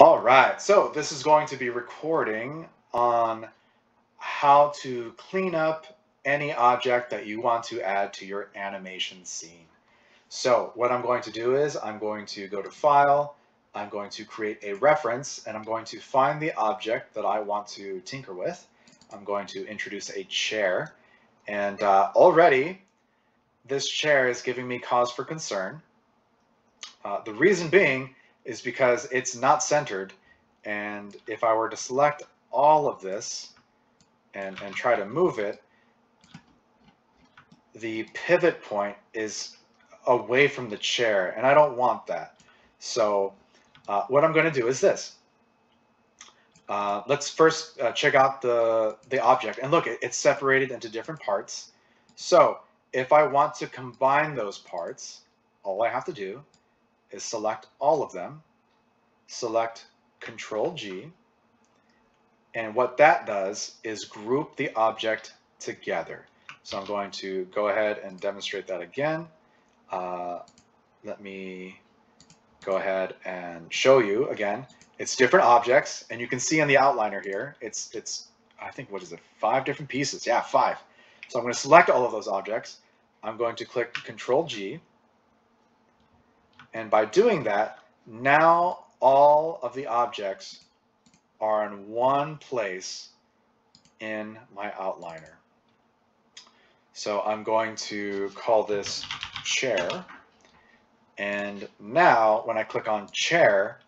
All right, so this is going to be recording on how to clean up any object that you want to add to your animation scene. So what I'm going to do is I'm going to go to File, I'm going to create a reference, and I'm going to find the object that I want to tinker with. I'm going to introduce a chair, and uh, already this chair is giving me cause for concern. Uh, the reason being is because it's not centered. And if I were to select all of this and, and try to move it, the pivot point is away from the chair, and I don't want that. So uh, what I'm going to do is this. Uh, let's first uh, check out the, the object. And look, it, it's separated into different parts. So if I want to combine those parts, all I have to do is select all of them, select Control G, and what that does is group the object together. So I'm going to go ahead and demonstrate that again. Uh, let me go ahead and show you again. It's different objects, and you can see on the outliner here, it's, it's I think, what is it, five different pieces? Yeah, five. So I'm going to select all of those objects. I'm going to click Control G, and by doing that, now all of the objects are in one place in my outliner. So I'm going to call this chair. And now when I click on chair,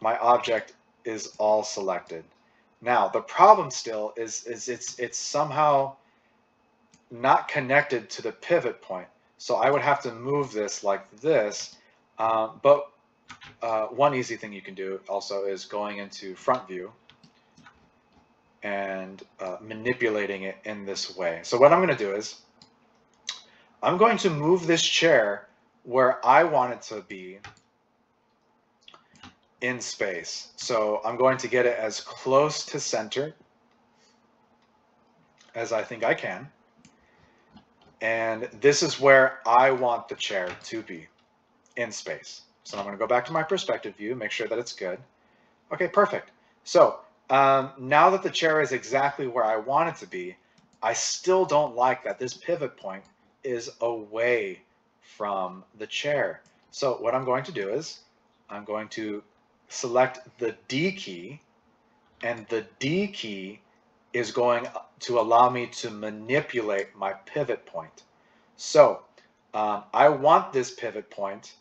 my object is all selected. Now the problem still is, is it's, it's somehow not connected to the pivot point. So I would have to move this like this. Um, but uh, one easy thing you can do also is going into front view and uh, manipulating it in this way. So what I'm going to do is I'm going to move this chair where I want it to be in space. So I'm going to get it as close to center as I think I can. And this is where I want the chair to be in space. So I'm going to go back to my perspective view, make sure that it's good. Okay, perfect. So um, now that the chair is exactly where I want it to be, I still don't like that this pivot point is away from the chair. So what I'm going to do is I'm going to select the D key and the D key is going to allow me to manipulate my pivot point. So um, I want this pivot point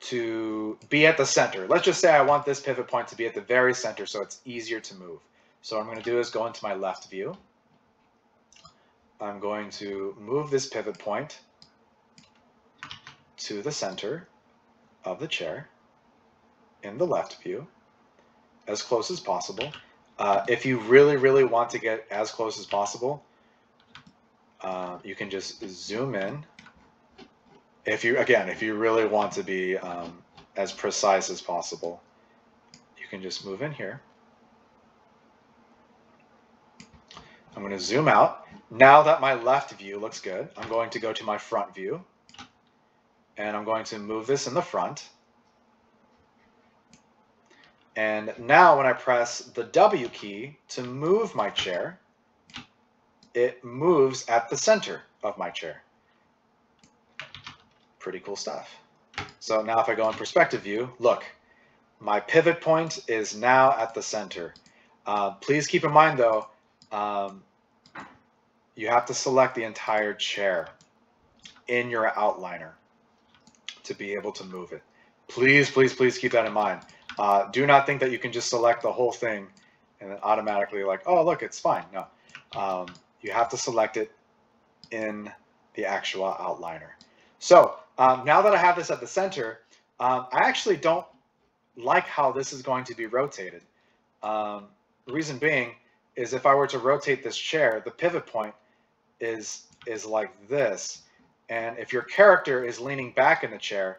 to be at the center. Let's just say I want this pivot point to be at the very center so it's easier to move. So what I'm going to do is go into my left view. I'm going to move this pivot point to the center of the chair in the left view as close as possible. Uh, if you really, really want to get as close as possible, uh, you can just zoom in. If you, again, if you really want to be um, as precise as possible, you can just move in here. I'm going to zoom out. Now that my left view looks good, I'm going to go to my front view. And I'm going to move this in the front. And now when I press the W key to move my chair, it moves at the center of my chair. Pretty cool stuff. So now if I go in perspective view, look, my pivot point is now at the center. Uh, please keep in mind though, um, you have to select the entire chair in your outliner to be able to move it. Please, please, please keep that in mind. Uh, do not think that you can just select the whole thing and then automatically like, oh, look, it's fine. No, um, you have to select it in the actual outliner. So um, now that I have this at the center, um, I actually don't like how this is going to be rotated. Um, reason being is if I were to rotate this chair, the pivot point is is like this. And if your character is leaning back in the chair,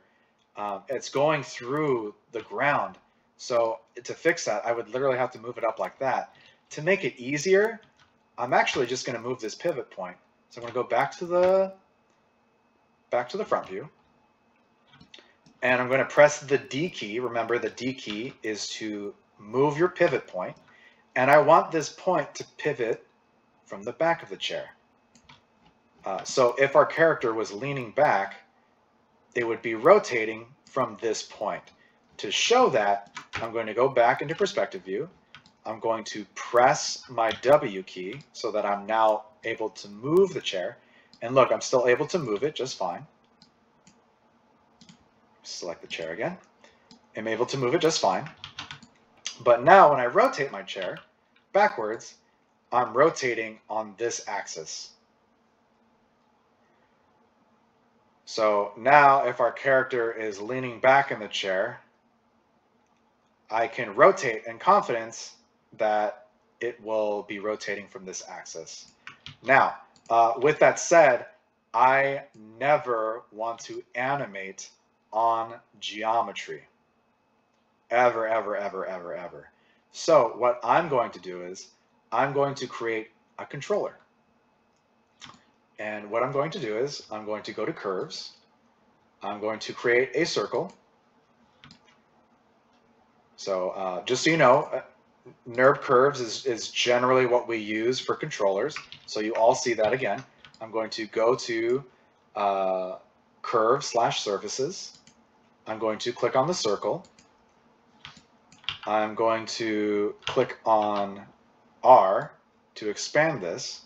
um, it's going through the ground. So to fix that, I would literally have to move it up like that. To make it easier, I'm actually just going to move this pivot point. So I'm going to go back to the back to the front view. and I'm going to press the D key. Remember, the D key is to move your pivot point, and I want this point to pivot from the back of the chair. Uh, so if our character was leaning back, it would be rotating from this point. To show that, I'm going to go back into perspective view. I'm going to press my W key so that I'm now able to move the chair. And look, I'm still able to move it just fine. Select the chair again. I'm able to move it just fine. But now when I rotate my chair backwards, I'm rotating on this axis. So now if our character is leaning back in the chair, I can rotate in confidence that it will be rotating from this axis. Now, uh, with that said, I never want to animate on geometry. Ever, ever, ever, ever, ever. So what I'm going to do is I'm going to create a controller. And what I'm going to do is I'm going to go to curves. I'm going to create a circle. So uh, just so you know, uh, NURB curves is, is generally what we use for controllers. So you all see that again. I'm going to go to uh, curve slash surfaces. I'm going to click on the circle. I'm going to click on R to expand this.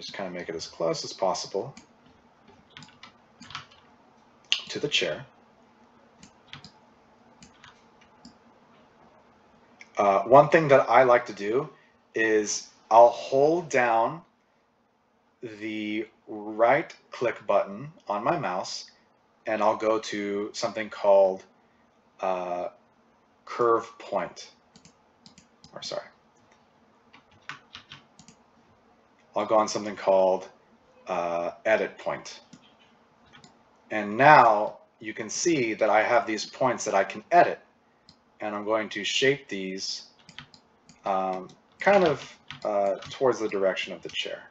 Just kind of make it as close as possible to the chair. Uh, one thing that I like to do is I'll hold down the right click button on my mouse and I'll go to something called uh, curve point. Or sorry. I'll go on something called uh, edit point. And now you can see that I have these points that I can edit. And I'm going to shape these um, kind of uh, towards the direction of the chair.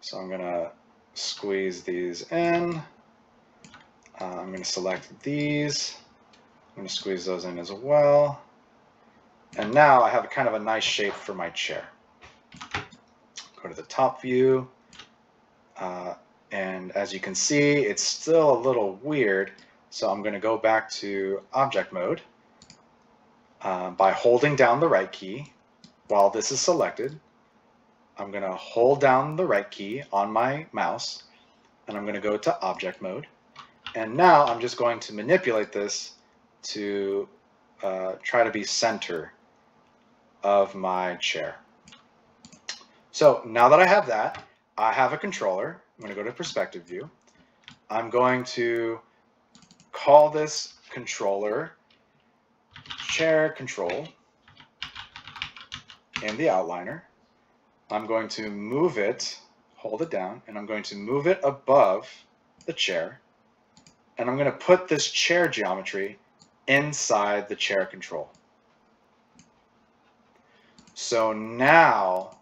So I'm going to squeeze these in. Uh, I'm going to select these. I'm going to squeeze those in as well. And now I have kind of a nice shape for my chair. Go to the top view. Uh, and as you can see, it's still a little weird. So I'm going to go back to object mode uh, by holding down the right key while this is selected. I'm going to hold down the right key on my mouse and I'm going to go to object mode. And now I'm just going to manipulate this to uh, try to be center of my chair. So now that I have that, I have a controller. I'm going to go to perspective view. I'm going to call this controller chair control in the outliner. I'm going to move it, hold it down, and I'm going to move it above the chair. And I'm going to put this chair geometry inside the chair control. So now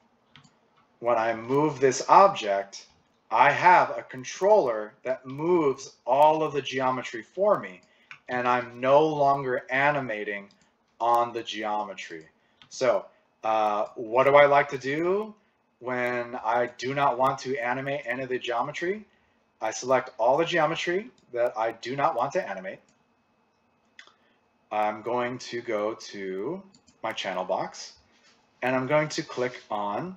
when I move this object, I have a controller that moves all of the geometry for me, and I'm no longer animating on the geometry. So uh, what do I like to do when I do not want to animate any of the geometry? I select all the geometry that I do not want to animate. I'm going to go to my channel box and I'm going to click on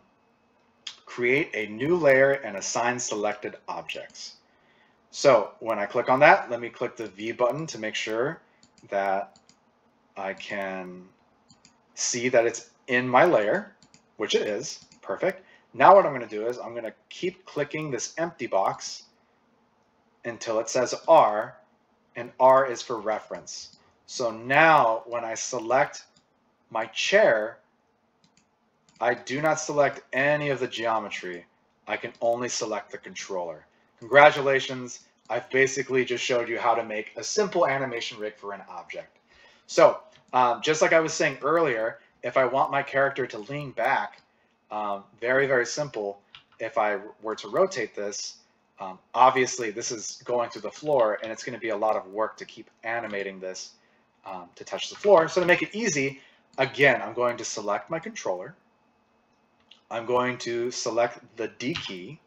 create a new layer and assign selected objects. So when I click on that, let me click the V button to make sure that I can see that it's in my layer, which it is, perfect. Now what I'm gonna do is I'm gonna keep clicking this empty box until it says R, and R is for reference. So now when I select my chair, I do not select any of the geometry. I can only select the controller. Congratulations, I've basically just showed you how to make a simple animation rig for an object. So, um, just like I was saying earlier, if I want my character to lean back, um, very, very simple. If I were to rotate this, um, obviously this is going through the floor and it's going to be a lot of work to keep animating this um, to touch the floor. So to make it easy, again, I'm going to select my controller. I'm going to select the D key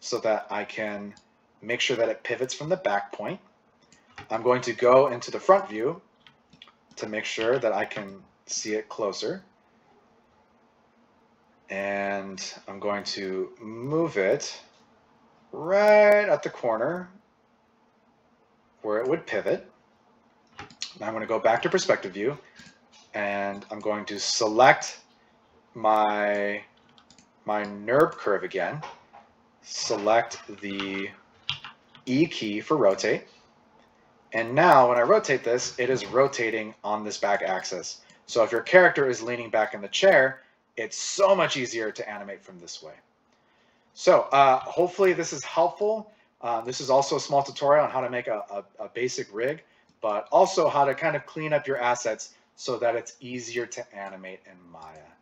so that I can make sure that it pivots from the back point. I'm going to go into the front view to make sure that I can see it closer. And I'm going to move it right at the corner where it would pivot. Now I'm going to go back to perspective view and I'm going to select my, my NURB curve again, select the E key for rotate. And now when I rotate this, it is rotating on this back axis. So if your character is leaning back in the chair, it's so much easier to animate from this way. So uh, hopefully this is helpful. Uh, this is also a small tutorial on how to make a, a, a basic rig, but also how to kind of clean up your assets so that it's easier to animate in Maya.